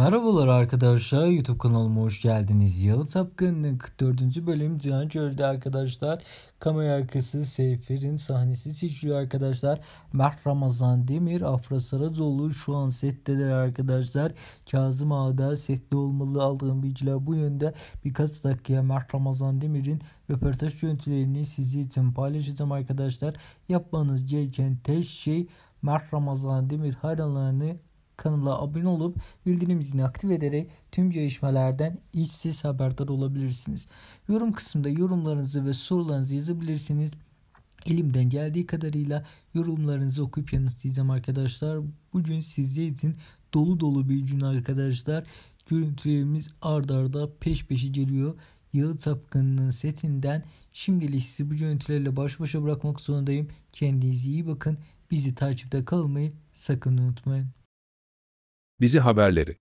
Merhabalar arkadaşlar YouTube kanalıma hoş geldiniz. Yalı Tapkın'ın 44. bölüm Cihan Çöl'de arkadaşlar. Kamera arkası Seyfer'in sahnesi seçiliyor arkadaşlar. Mert Ramazan Demir, Afra Saracoğlu şu an setteler arkadaşlar. Kazım Ağa'da sette olmalı aldığım bilgiler bu yönde. Birkaç dakikaya Mert Ramazan Demir'in röportaj görüntülerini sizin için paylaşacağım arkadaşlar. Yapmanız gereken tek şey Mert Ramazan Demir hayranlarını kanala abone olup bildirim zilini aktif ederek tüm gelişmelerden işsiz haberdar olabilirsiniz. Yorum kısmında yorumlarınızı ve sorularınızı yazabilirsiniz. Elimden geldiği kadarıyla yorumlarınızı okuyup yanıtlayacağım arkadaşlar. Bugün sizler için dolu dolu bir gün arkadaşlar. Görüntülerimiz ard arda peş peşe geliyor. Yalı Tapkın'ın setinden şimdilik sizi bu görüntülerle baş başa bırakmak zorundayım. Kendinize iyi bakın. Bizi takipte kalmayı sakın unutmayın. Dizi haberleri